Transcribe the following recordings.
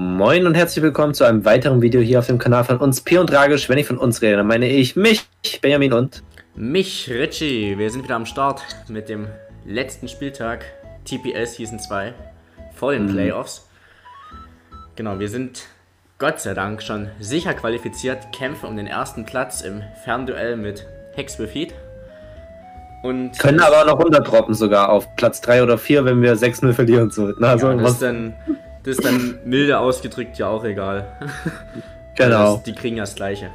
Moin und herzlich willkommen zu einem weiteren Video hier auf dem Kanal von uns P und Tragisch. Wenn ich von uns rede, dann meine ich mich, Benjamin und mich, Richie. Wir sind wieder am Start mit dem letzten Spieltag TPL Season 2 vor den mhm. Playoffs. Genau, wir sind Gott sei Dank schon sicher qualifiziert, kämpfen um den ersten Platz im Fernduell mit Hex Heat. Und Können aber noch droppen sogar auf Platz 3 oder 4, wenn wir 6-0 verlieren sollten. Also ja, das, ist dann, das ist dann milde ausgedrückt ja auch egal. Genau. Das, die kriegen ja das Gleiche.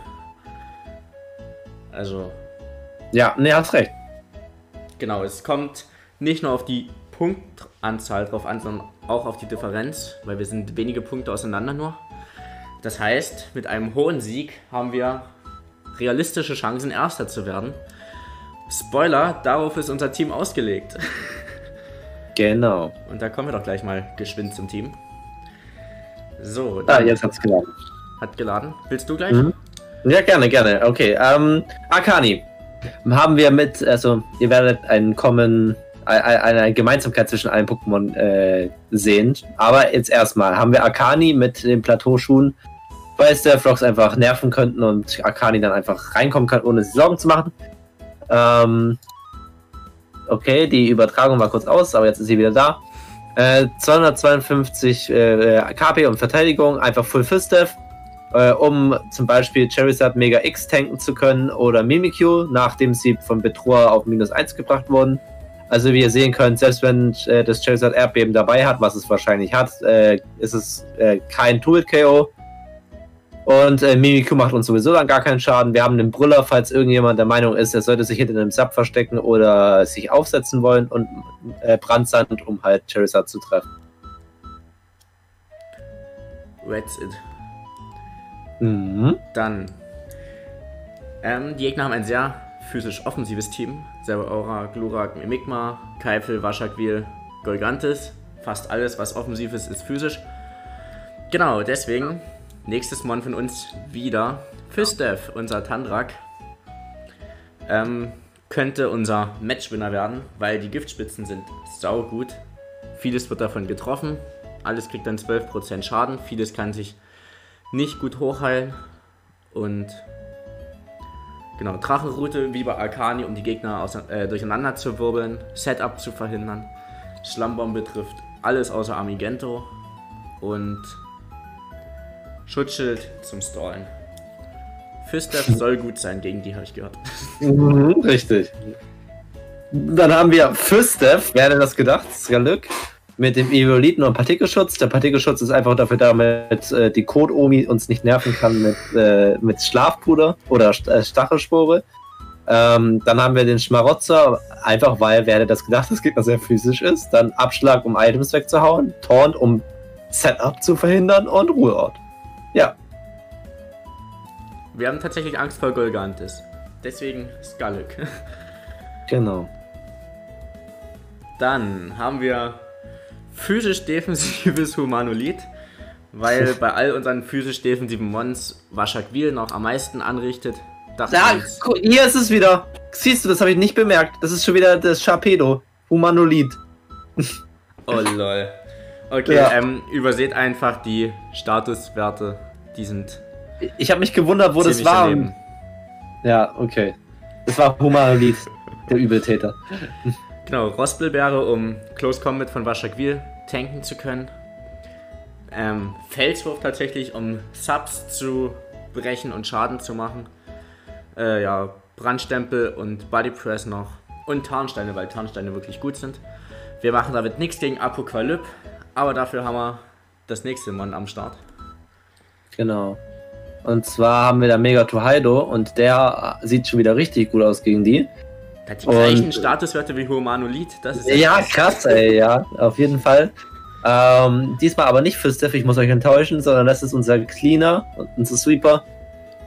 Also. Ja, ne, hast recht. Genau, es kommt nicht nur auf die Punktanzahl drauf an, sondern auch auf die Differenz, weil wir sind wenige Punkte auseinander nur. Das heißt, mit einem hohen Sieg haben wir realistische Chancen, Erster zu werden. Spoiler, darauf ist unser Team ausgelegt. Genau. Und da kommen wir doch gleich mal geschwind zum Team. So. Ah, jetzt hat's geladen. Hat geladen. Willst du gleich? Mhm. Ja, gerne, gerne. Okay. Ähm, Akani. Haben wir mit, also ihr werdet einen Common, eine Gemeinsamkeit zwischen allen Pokémon äh, sehen. Aber jetzt erstmal haben wir Akani mit den Plateauschuhen, weil Stealth einfach nerven könnten und Akani dann einfach reinkommen kann, ohne sich Sorgen zu machen. Ähm, okay, die Übertragung war kurz aus, aber jetzt ist sie wieder da. Äh, 252 äh, KP und Verteidigung, einfach Full Fistef, äh, um zum Beispiel Charizard Mega X tanken zu können oder Mimikyu, nachdem sie von Betror auf minus 1 gebracht wurden. Also wie ihr sehen könnt, selbst wenn äh, das Charizard Erdbeben dabei hat, was es wahrscheinlich hat, äh, ist es äh, kein Two-Hit-KO, und äh, Mimikyu macht uns sowieso dann gar keinen Schaden. Wir haben einen Brüller, falls irgendjemand der Meinung ist, er sollte sich hinter einem Sub verstecken oder sich aufsetzen wollen und äh, Brandsand, um halt Charizard zu treffen. That's it. Mhm. Dann. Ähm, die Gegner haben ein sehr physisch offensives Team. Aura, Glurak, Mimikma, Keifel, Waschakwil, Golgantis. Fast alles, was offensiv ist, ist physisch. Genau, deswegen Nächstes Mon von uns wieder Fistev, unser Tandrak. Ähm, könnte unser Matchwinner werden, weil die Giftspitzen sind sau gut. Vieles wird davon getroffen. Alles kriegt dann 12% Schaden. Vieles kann sich nicht gut hochheilen. Und genau, Drachenroute wie bei Arcani, um die Gegner aus, äh, durcheinander zu wirbeln, Setup zu verhindern. Schlammbomb betrifft alles außer Amigento. Und Schutzschild zum Stallen. Fistef soll gut sein gegen die, habe ich gehört. Mhm, richtig. Dann haben wir Fistef, wer hätte das gedacht? Skalück. Mit dem Evoliten und Partikelschutz. Der Partikelschutz ist einfach dafür da, damit äh, die Code-Omi uns nicht nerven kann mit, äh, mit Schlafpuder oder äh, Stachelspore. Ähm, dann haben wir den Schmarotzer, einfach weil, wer hätte das gedacht, das Gegner sehr physisch ist. Dann Abschlag, um Items wegzuhauen. Taunt, um Setup zu verhindern. Und Ruheort. Ja. Wir haben tatsächlich Angst vor Golgantis. Deswegen Skalek. genau. Dann haben wir physisch defensives Humanolith, weil bei all unseren physisch defensiven Mons Washakvil noch am meisten anrichtet. Da, hier ist es wieder. Siehst du, das habe ich nicht bemerkt. Das ist schon wieder das Sharpedo. Humanolith. oh lol. Okay, ja. ähm, überseht einfach die Statuswerte. Die sind. Ich habe mich gewundert, wo das war. Daneben. Ja, okay. Das war Humanoid, der Übeltäter. Genau, Rostbelbeere, um Close Combat von Waschakwil tanken zu können. Ähm, Felswurf tatsächlich, um Subs zu brechen und Schaden zu machen. Äh, ja, Brandstempel und Body Press noch. Und Tarnsteine, weil Tarnsteine wirklich gut sind. Wir machen damit nichts gegen Apokalyp, aber dafür haben wir das nächste Mon am Start. Genau. Und zwar haben wir da Mega Tuhaido und der sieht schon wieder richtig gut aus gegen die. Hat die gleichen Statuswerte wie Humanolith. Das ist ja krass, ey, ja, auf jeden Fall. Ähm, diesmal aber nicht für Steph, ich muss euch enttäuschen, sondern das ist unser Cleaner, unser Sweeper.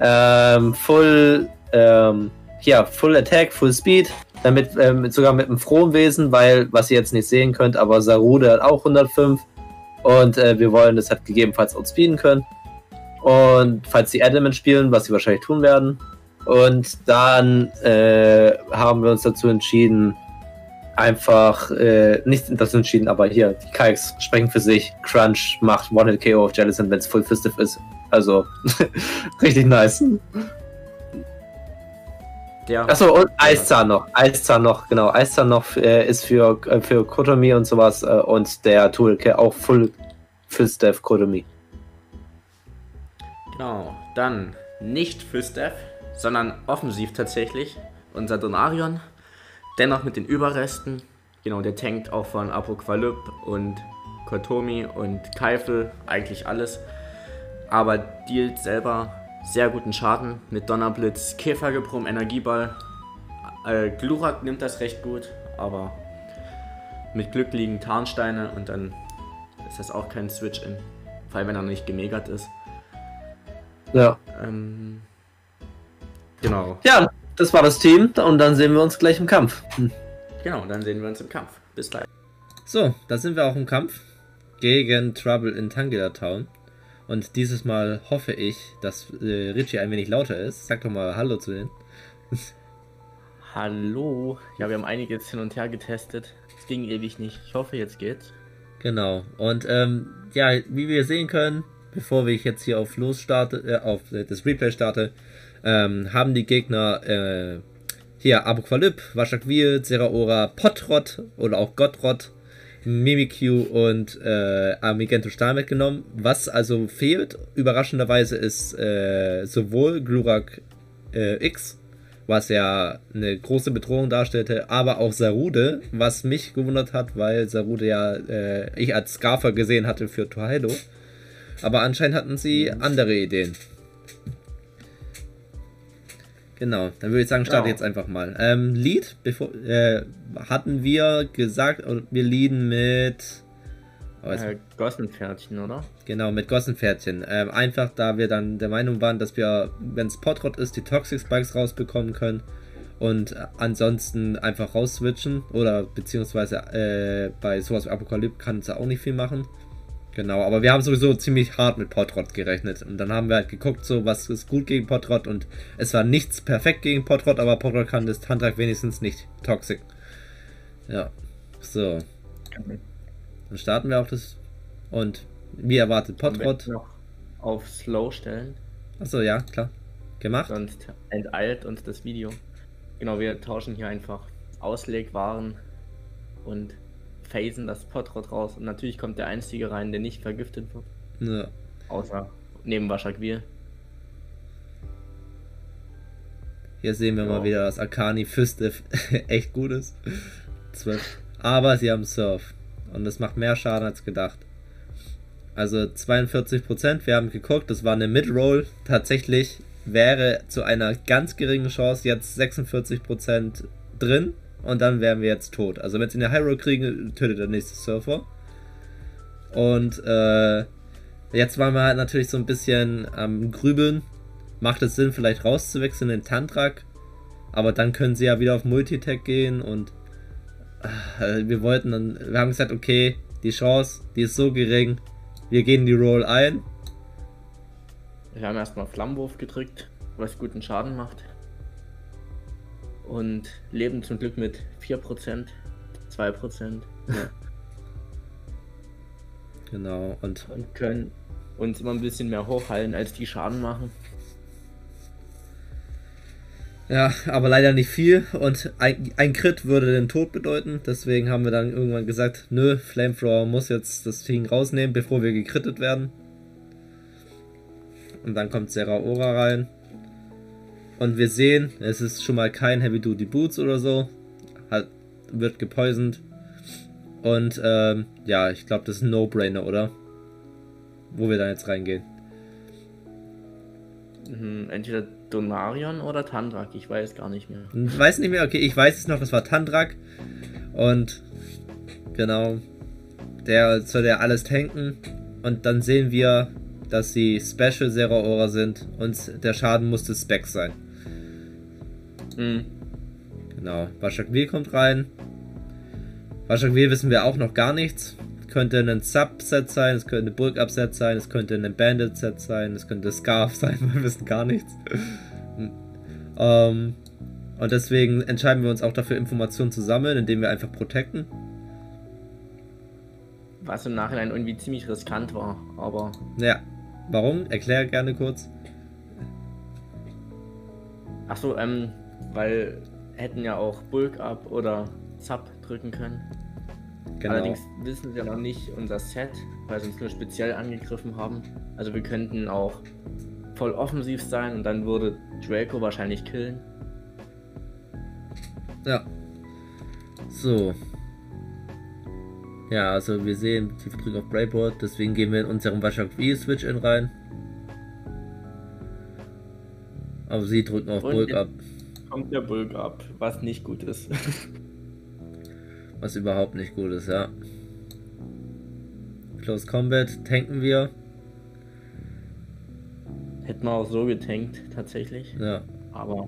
Ähm, full, ähm, ja, Full Attack, Full Speed, damit ähm, sogar mit einem frohen Wesen, weil, was ihr jetzt nicht sehen könnt, aber Sarude hat auch 105 und äh, wir wollen das halt gegebenenfalls outspeeden können. Und falls die Adamant spielen, was sie wahrscheinlich tun werden. Und dann äh, haben wir uns dazu entschieden, einfach äh, nichts das entschieden, aber hier, die Kikes sprechen für sich. Crunch macht One-Hit-KO auf Jellison, wenn es Full Fistive ist. Also, richtig nice. Ja. Achso, und Eiszahn noch. Eiszahn noch, genau. Eiszahn noch äh, ist für, äh, für Kotomi und sowas äh, und der Toolkit auch Full Fistive Kotomi. Genau, dann nicht Fistive, sondern offensiv tatsächlich. Unser Donarion Dennoch mit den Überresten. Genau, der tankt auch von Apokalyp und Kotomi und Keifel, eigentlich alles. Aber dealt selber sehr guten Schaden mit Donnerblitz, Käfergebrumm, Energieball. Äh, Glurak nimmt das recht gut, aber mit Glück liegen Tarnsteine und dann ist das auch kein Switch-In. Vor allem, wenn er nicht gemegert ist. Ja. Ähm, genau. Ja, das war das Team und dann sehen wir uns gleich im Kampf. Hm. Genau, dann sehen wir uns im Kampf. Bis gleich. So, da sind wir auch im Kampf gegen Trouble in Tangela Town. Und dieses Mal hoffe ich, dass äh, Richie ein wenig lauter ist. Sag doch mal Hallo zu denen. Hallo. Ja, wir haben einiges hin und her getestet. Es ging ewig nicht. Ich hoffe, jetzt geht's. Genau. Und ähm, ja, wie wir sehen können, bevor ich jetzt hier auf Los starte, äh, auf äh, das Replay starte, ähm, haben die Gegner äh, hier Apokalyp, Vashakvir, Zeraora, Potrot oder auch Gottrot, Mimikyu und äh, Amigento Stahl mitgenommen. Was also fehlt, überraschenderweise, ist äh, sowohl Glurak äh, X, was ja eine große Bedrohung darstellte, aber auch Sarude, was mich gewundert hat, weil Sarude ja äh, ich als Scarfer gesehen hatte für Tohaido. Aber anscheinend hatten sie andere Ideen. Genau, dann würde ich sagen, starte genau. jetzt einfach mal. Ähm, Lied, bevor, äh, hatten wir gesagt, wir lieden mit. Oh, äh, Gossenpferdchen, oder? Genau, mit Gossenpferdchen. Ähm, einfach, da wir dann der Meinung waren, dass wir, wenn es Potrot ist, die Toxic Spikes rausbekommen können und ansonsten einfach rausswitchen oder beziehungsweise äh, bei sowas wie Apokalypse kann es auch nicht viel machen. Genau, aber wir haben sowieso ziemlich hart mit Potrot gerechnet. Und dann haben wir halt geguckt, so was ist gut gegen Potrot. Und es war nichts perfekt gegen Potrot, aber Potrot kann das Handwerk wenigstens nicht toxic. Ja, so. Dann starten wir auch das. Und wie erwartet Potrot. noch auf Slow stellen. Achso, ja, klar. Gemacht. Sonst enteilt uns das Video. Genau, wir tauschen hier einfach Auslegwaren und phasen das Potrot raus und natürlich kommt der Einzige rein, der nicht vergiftet wird. Ja. Außer neben Waschakvir. Hier sehen wir oh. mal wieder, dass Akani Füste echt gut ist. 12. Aber sie haben Surf. Und das macht mehr Schaden als gedacht. Also 42%, wir haben geguckt, das war eine Mid-Roll. Tatsächlich wäre zu einer ganz geringen Chance jetzt 46% drin und dann wären wir jetzt tot. Also wenn sie eine Hyrule kriegen, tötet der nächste Surfer. Und äh, jetzt waren wir halt natürlich so ein bisschen am Grübeln. Macht es Sinn, vielleicht rauszuwechseln in Tantrak? Aber dann können sie ja wieder auf Multitech gehen und äh, wir wollten dann, wir haben gesagt, okay, die Chance, die ist so gering, wir gehen die Roll ein. Wir haben erstmal Flammenwurf gedrückt, was guten Schaden macht und leben zum Glück mit 4%, 2%. Ja. genau, und, und können uns immer ein bisschen mehr hochhalten, als die Schaden machen. Ja, aber leider nicht viel und ein, ein Crit würde den Tod bedeuten. Deswegen haben wir dann irgendwann gesagt, nö, Flamethrower muss jetzt das Ding rausnehmen, bevor wir gekrittet werden. Und dann kommt Serra Ora rein. Und wir sehen, es ist schon mal kein Heavy Duty Boots oder so. Hat, wird gepoisoned. Und ähm, ja, ich glaube, das ist ein No-Brainer, oder? Wo wir dann jetzt reingehen. Mhm, entweder Donarion oder Tandrak, ich weiß gar nicht mehr. Ich weiß nicht mehr, okay, ich weiß es noch, es war Tandrak. Und genau, der soll ja alles tanken. Und dann sehen wir, dass sie Special Zero Aura sind und der Schaden musste Spec sein. Mhm. Genau. Başakvir kommt rein. Başakvir wissen wir auch noch gar nichts. Könnte ein Subset sein, es könnte ein Burg-Upset sein, es könnte ein Bandit-Set sein, es könnte Scarf sein, wir wissen gar nichts. ähm, Und deswegen entscheiden wir uns auch dafür, Informationen zu sammeln, indem wir einfach protecten. Was im Nachhinein irgendwie ziemlich riskant war, aber. Ja. Warum? Erklär gerne kurz. Achso, ähm, weil hätten ja auch Bulk Up oder Sub drücken können. Genau. Allerdings wissen wir noch nicht unser Set, weil sie uns nur speziell angegriffen haben. Also wir könnten auch voll offensiv sein und dann würde Draco wahrscheinlich killen. Ja. So. Ja, also wir sehen, sie drücken auf Brayboard, deswegen gehen wir in unserem Washak V-Switch in rein. Aber sie drücken auf Bulk ab. Kommt der Bulk ab, was nicht gut ist. was überhaupt nicht gut ist, ja. Close Combat tanken wir. Hätten wir auch so getankt, tatsächlich. Ja. Aber.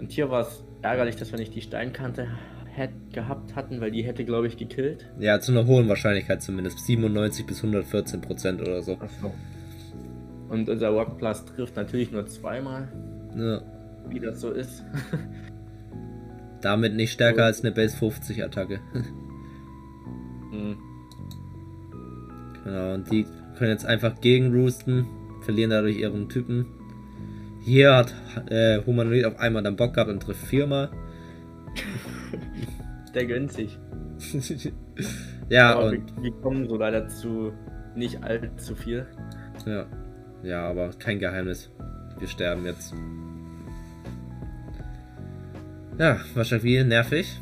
Und hier war es ärgerlich, dass wir nicht die Steinkante hätte, gehabt hatten, weil die hätte, glaube ich, gekillt. Ja, zu einer hohen Wahrscheinlichkeit zumindest. 97 bis 114 Prozent oder so. Achso. Und unser Rock Plus trifft natürlich nur zweimal. Ja. Wie das so ist. Damit nicht stärker als eine Base 50 Attacke. mhm. Genau, und die können jetzt einfach gegen roosten, verlieren dadurch ihren Typen. Hier hat äh, Humanoid auf einmal dann Bock gehabt und trifft viermal. Der gönnt sich. ja, aber und. Wir, wir, kommen so leider zu nicht allzu viel. Ja. Ja, aber kein Geheimnis. Wir sterben jetzt. Ja, wahrscheinlich nervig.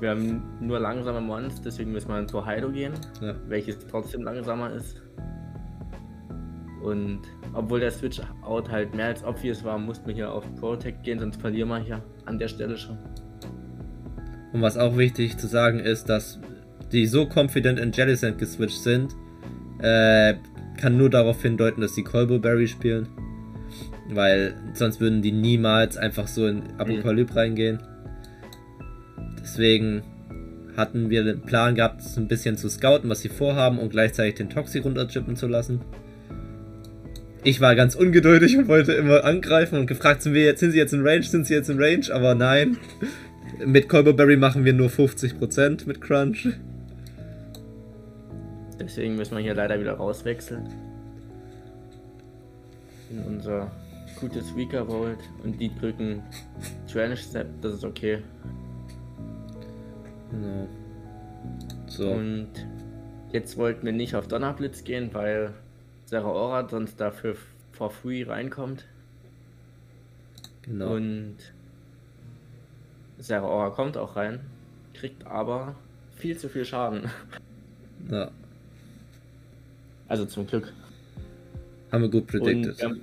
Wir haben nur langsame Mons, deswegen müssen wir in Torheido gehen, ja. welches trotzdem langsamer ist. Und obwohl der Switch-Out halt mehr als obvious war, mussten wir hier auf Protect gehen, sonst verlieren wir hier an der Stelle schon. Und was auch wichtig zu sagen ist, dass die so confident in Jellicent geswitcht sind, äh, kann nur darauf hindeuten, dass die Colbury spielen. Weil sonst würden die niemals einfach so in Apokalypse reingehen. Deswegen hatten wir den Plan gehabt, ein bisschen zu scouten, was sie vorhaben und gleichzeitig den Toxi runterchippen zu lassen. Ich war ganz ungeduldig und wollte immer angreifen und gefragt, sind, wir jetzt, sind sie jetzt in Range, sind sie jetzt in Range, aber nein. Mit Colberberry machen wir nur 50% mit Crunch. Deswegen müssen wir hier leider wieder rauswechseln. In unser gutes Weaker Vault und die drücken Tranish Step, das ist okay. Genau. So. Und jetzt wollten wir nicht auf Donnerblitz gehen, weil Sarah Aura sonst dafür for free reinkommt. Genau. Und Sarah Aura kommt auch rein, kriegt aber viel zu viel Schaden. Ja. Also zum Glück. Haben wir gut predicted. Wir haben,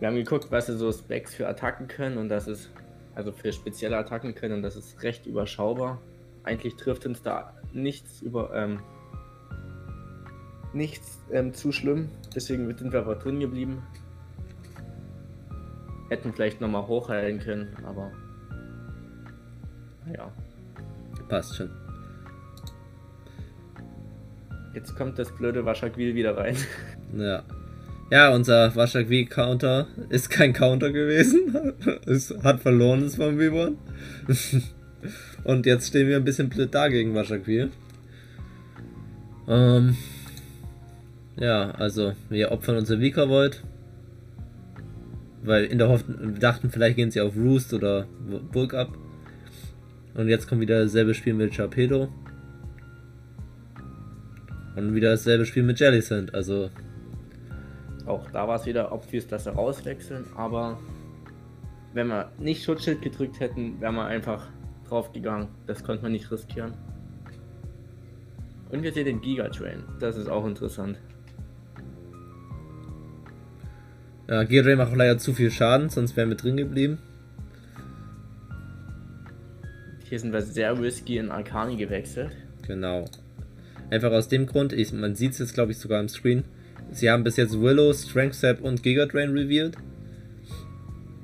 wir, haben, geguckt, was sie so Specs für Attacken können und das ist, also für spezielle Attacken können und das ist recht überschaubar. Eigentlich trifft uns da nichts über, ähm, nichts ähm, zu schlimm. Deswegen sind wir aber drin geblieben. Hätten vielleicht nochmal hochheilen können, aber ja. Passt schon. Jetzt kommt das blöde Waschagwil wieder rein. Ja. Ja, unser Waschagwil-Counter ist kein Counter gewesen. es hat verloren, das von V1. Und jetzt stehen wir ein bisschen blöd da gegen Waschagwil. Ähm, ja, also wir opfern unser Vika-Void. Weil in der Hoffnung, wir dachten, vielleicht gehen sie auf Roost oder Burg ab. Und jetzt kommt wieder dasselbe Spiel mit Chapedo. Und wieder dasselbe Spiel mit Jellicent, also. Auch da war es wieder obvious, dass sie rauswechseln, aber wenn wir nicht Schutzschild gedrückt hätten, wären wir einfach drauf gegangen. Das konnte man nicht riskieren. Und wir sehen den Gigatrain. Das ist auch interessant. Ja, Gigatrain macht leider zu viel Schaden, sonst wären wir drin geblieben. Hier sind wir sehr risky in Arcani gewechselt. Genau. Einfach aus dem Grund, ich, man sieht es jetzt glaube ich sogar im Screen, sie haben bis jetzt Willow, Strength Sap und Giga Drain revealed.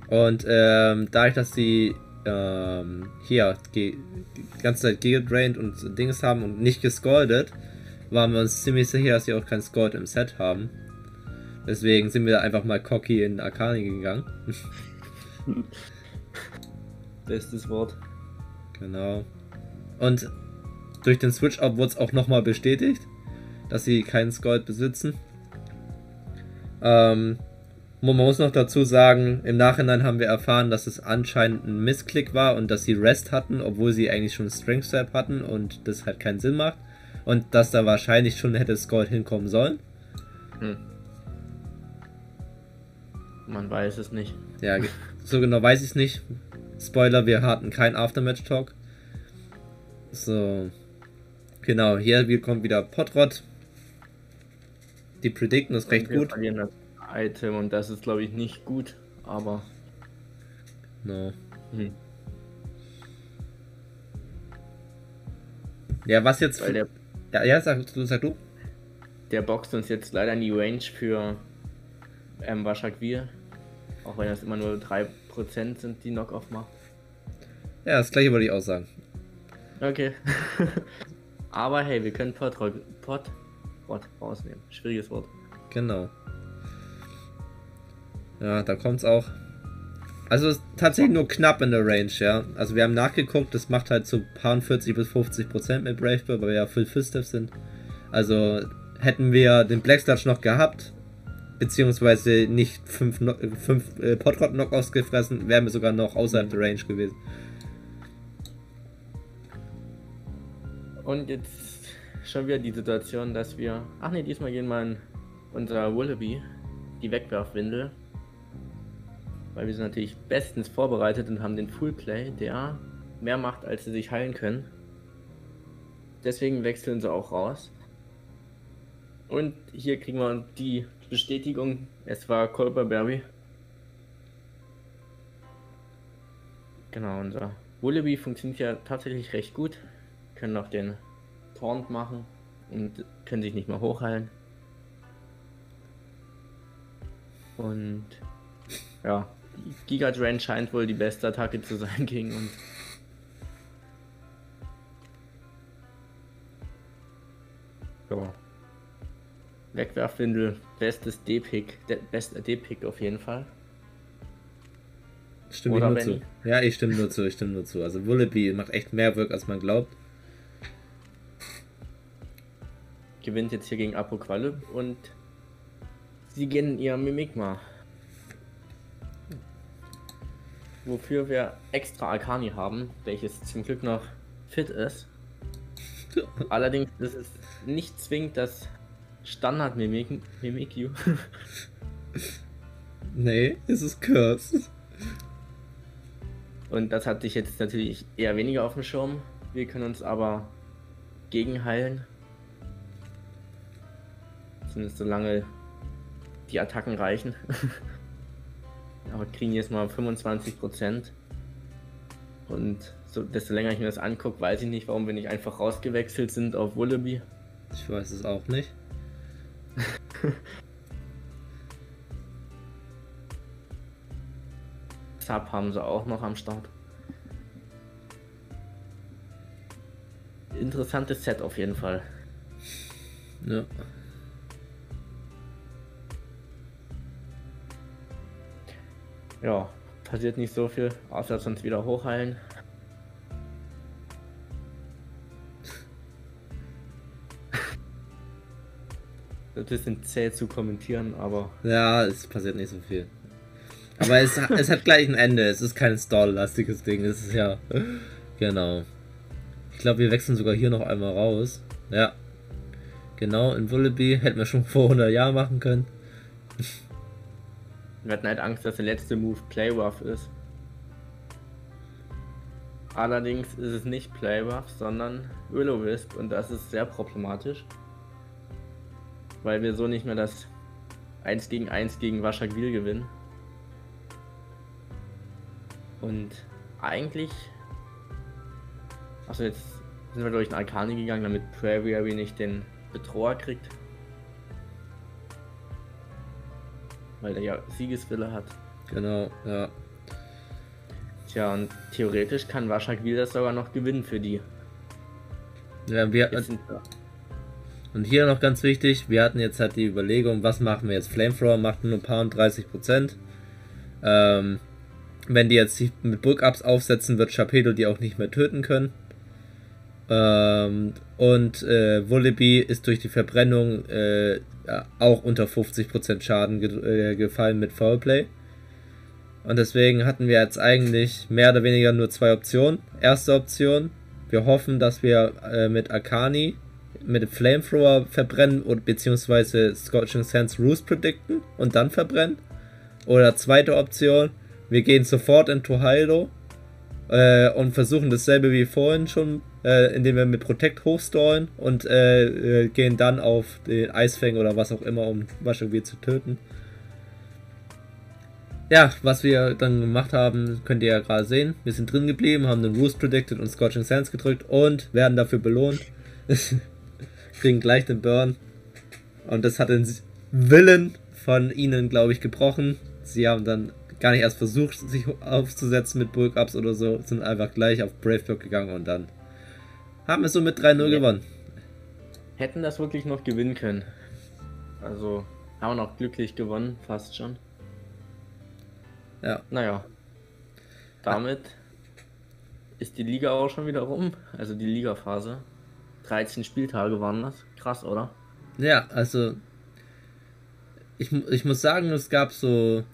Und ähm, dadurch, dass sie ähm, hier die, ganze Zeit Giga Drained und Dings haben und nicht gescaldet, waren wir uns ziemlich sicher, dass sie auch kein Scald im Set haben. Deswegen sind wir einfach mal cocky in Arcani gegangen. Bestes Wort. Genau. Und durch den Switch-Up wurde es auch nochmal bestätigt, dass sie keinen Scout besitzen. Ähm, man muss noch dazu sagen, im Nachhinein haben wir erfahren, dass es anscheinend ein Missklick war und dass sie Rest hatten, obwohl sie eigentlich schon Strength Step hatten und das halt keinen Sinn macht. Und dass da wahrscheinlich schon hätte Scout hinkommen sollen. Hm. Man weiß es nicht. Ja, so genau weiß ich es nicht. Spoiler, wir hatten kein Aftermatch-Talk. So. Genau, hier kommt wieder Potrot. Die Predicten ist recht gut. Das Item und das ist glaube ich nicht gut, aber. No. Hm. Ja, was jetzt. Weil der, ja, ja, sag du, sag du. Der boxt uns jetzt leider in die Range für ähm, Waschakvir. Auch wenn das immer nur 3% sind, die Knockoff macht. Ja, das gleiche wollte ich auch sagen. Okay. Aber hey, wir können Pot, Pot, Pot rausnehmen. Schwieriges Wort. Genau. Ja, da kommt's auch. Also tatsächlich nur knapp in der Range, ja. Also wir haben nachgeguckt, das macht halt so paar 40 bis 50 Prozent mit Bravebird, weil wir ja Full Fistiff sind. Also hätten wir den Black Sludge noch gehabt, beziehungsweise nicht 5 fünf, äh, Podrot Knockouts gefressen, wären wir sogar noch außerhalb der Range gewesen. Und jetzt schon wieder die Situation, dass wir. Ach ne, diesmal gehen wir in unser Wallaby, die Wegwerfwindel. Weil wir sind natürlich bestens vorbereitet und haben den Full Play, der mehr macht, als sie sich heilen können. Deswegen wechseln sie auch raus. Und hier kriegen wir die Bestätigung, es war Colberberry. Genau, unser Wallaby funktioniert ja tatsächlich recht gut. Können auch den Taunt machen und können sich nicht mehr hochheilen. Und ja, Giga Drain scheint wohl die beste Attacke zu sein gegen uns. Ja. Wegwerfwindel, bestes D-Pick, bester D-Pick auf jeden Fall. Stimme ich nur Benny? zu. Ja, ich stimme nur zu, ich stimme nur zu. Also Wullaby macht echt mehr Work, als man glaubt. Gewinnt jetzt hier gegen Apoqualle und sie gehen ihr Mimikma. wofür wir extra Arcani haben, welches zum Glück noch fit ist. Allerdings ist es nicht zwingend das Standard Mimik Mimikyu. nee, es ist Curse. Und das hatte ich jetzt natürlich eher weniger auf dem Schirm. Wir können uns aber gegenheilen. Zumindest solange die Attacken reichen. aber kriegen jetzt mal 25%. Und so, desto länger ich mir das angucke, weiß ich nicht, warum wir nicht einfach rausgewechselt sind auf Wallaby. Ich weiß es auch nicht. Sub haben sie auch noch am Start. Interessantes Set auf jeden Fall. Ja. Ja, passiert nicht so viel, außer dass uns wieder hochheilen. Das ist ein zäh zu kommentieren, aber. Ja, es passiert nicht so viel. Aber es, es hat gleich ein Ende. Es ist kein Stall-lastiges Ding. Es ist ja. Genau. Ich glaube, wir wechseln sogar hier noch einmal raus. Ja. Genau, in Wullaby hätten wir schon vor 100 Jahren machen können. Wir hatten halt Angst, dass der letzte Move Play Rough ist. Allerdings ist es nicht Play Rough, sondern Willow Wisp und das ist sehr problematisch. Weil wir so nicht mehr das 1 gegen 1 gegen Waschagwil gewinnen. Und eigentlich. Achso, jetzt sind wir durch den Arcani gegangen, damit Prairie nicht den Betreuer kriegt. Weil der ja Siegeswille hat. Genau, ja. Tja, und theoretisch kann Waschak wieder sogar noch gewinnen für die. Ja, wir hatten. Und hier noch ganz wichtig, wir hatten jetzt halt die Überlegung, was machen wir jetzt? Flamethrower macht nur ein paar und 30 Prozent. Ähm, wenn die jetzt mit Burg-Ups aufsetzen, wird Chapedo die auch nicht mehr töten können. Ähm, und äh, Wullaby ist durch die Verbrennung äh, auch unter 50% Schaden ge äh, gefallen mit Foulplay. Und deswegen hatten wir jetzt eigentlich mehr oder weniger nur zwei Optionen. Erste Option, wir hoffen, dass wir äh, mit Akani mit Flamethrower verbrennen oder beziehungsweise Scorching Sands Roost predikten und dann verbrennen. Oder zweite Option, wir gehen sofort in Tohaido äh, und versuchen dasselbe wie vorhin schon, äh, indem wir mit Protect hochstallen und äh, äh gehen dann auf den Eisfang oder was auch immer, um Waschogir zu töten. Ja, was wir dann gemacht haben, könnt ihr ja gerade sehen. Wir sind drin geblieben, haben den Roost predicted und Scorching Sands gedrückt und werden dafür belohnt. Kriegen gleich den Burn. Und das hat den Willen von ihnen, glaube ich, gebrochen. Sie haben dann gar nicht erst versucht, sich aufzusetzen mit Bulk-Ups oder so, sind einfach gleich auf Brave Block gegangen und dann haben wir so mit 3-0 ja. gewonnen. Hätten das wirklich noch gewinnen können. Also haben wir noch glücklich gewonnen, fast schon. Ja. Naja. Damit ist die Liga auch schon wieder rum. Also die Ligaphase. 13 Spieltage waren das. Krass, oder? Ja, also. Ich, ich muss sagen, es gab so.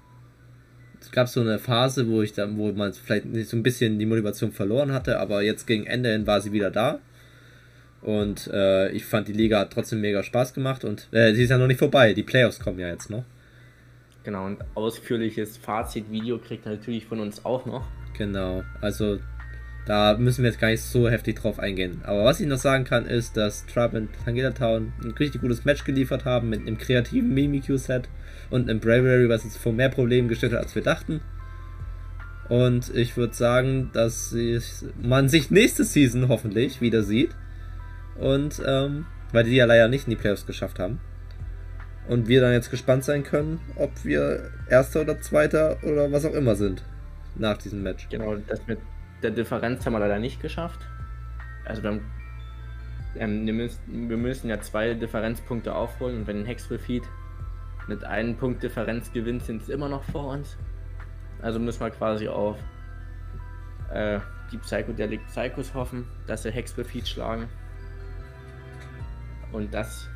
Es gab so eine Phase, wo ich dann, wo man vielleicht nicht so ein bisschen die Motivation verloren hatte, aber jetzt gegen Ende hin war sie wieder da. Und äh, ich fand die Liga hat trotzdem mega Spaß gemacht und äh, sie ist ja noch nicht vorbei. Die Playoffs kommen ja jetzt noch. Genau, und ausführliches Fazit-Video kriegt er natürlich von uns auch noch. Genau, also da müssen wir jetzt gar nicht so heftig drauf eingehen. Aber was ich noch sagen kann, ist, dass Trump und Tangela Town ein richtig gutes Match geliefert haben mit einem kreativen Mimikyu-Set und einem Bravery, was uns vor mehr Problemen gestellt hat, als wir dachten. Und ich würde sagen, dass man sich nächste Season hoffentlich wieder sieht. Und ähm, weil die ja leider nicht in die Playoffs geschafft haben. Und wir dann jetzt gespannt sein können, ob wir Erster oder Zweiter oder was auch immer sind nach diesem Match. Genau, das mit der Differenz haben wir leider nicht geschafft. Also wir, haben, ähm, wir, müssen, wir müssen ja zwei Differenzpunkte aufholen und wenn ein Hexrefeed mit einem Punkt Differenz gewinnt, sind es immer noch vor uns. Also müssen wir quasi auf äh, die Psychedelic Psychos hoffen, dass sie Hexrefeed schlagen. Und das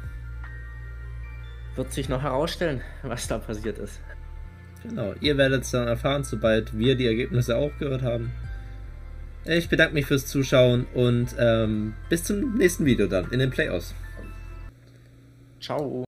wird sich noch herausstellen, was da passiert ist. Genau, ihr werdet es dann erfahren, sobald wir die Ergebnisse auch gehört haben. Ich bedanke mich fürs Zuschauen und ähm, bis zum nächsten Video dann in den Playoffs. Ciao.